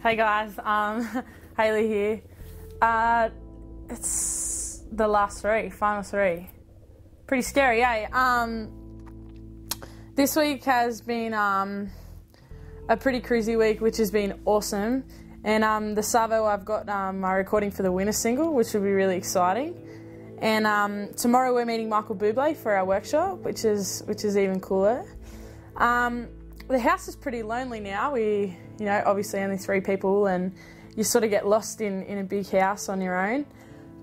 Hey guys, um, Hayley here. Uh, it's the last three, final three. Pretty scary, eh? Um, this week has been um, a pretty crazy week, which has been awesome. And um, the Savo, I've got um, my recording for the winner single, which will be really exciting. And um, tomorrow we're meeting Michael Bublé for our workshop, which is which is even cooler. Um, the house is pretty lonely now. We, you know, obviously only three people, and you sort of get lost in, in a big house on your own.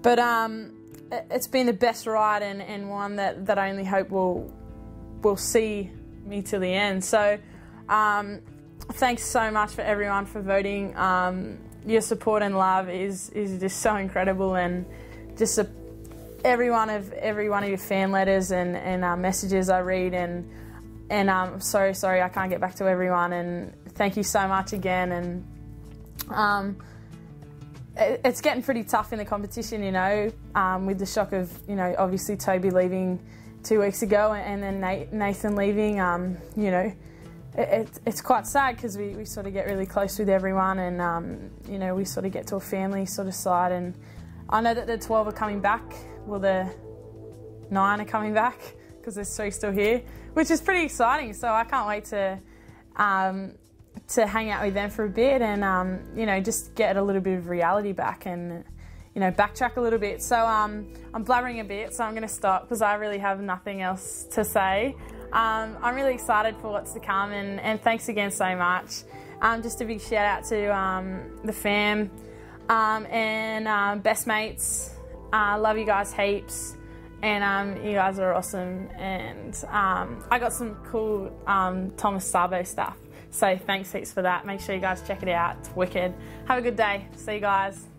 But um, it, it's been the best ride and, and one that, that I only hope will will see me to the end. So um, thanks so much for everyone for voting. Um, your support and love is is just so incredible, and just a, every one of every one of your fan letters and and uh, messages I read, and and I'm um, so sorry I can't get back to everyone, and thank you so much again, and um, it, it's getting pretty tough in the competition, you know, um, with the shock of you know obviously Toby leaving two weeks ago, and then Nathan leaving, um, you know it, it's quite sad because we, we sort of get really close with everyone and um, you know we sort of get to a family sort of side. And I know that the 12 are coming back. Well the 9 are coming back because there's three still here which is pretty exciting so I can't wait to um, to hang out with them for a bit and um, you know just get a little bit of reality back and you know backtrack a little bit so um, I'm blabbering a bit so I'm going to stop because I really have nothing else to say um, I'm really excited for what's to come and, and thanks again so much. Um, just a big shout out to um, the fam and best mates. Uh, love you guys heaps and um, you guys are awesome and I got some cool Thomas Sabo stuff. So thanks heaps for that. Make sure you guys check it out. It's wicked. Have a good day. See you guys.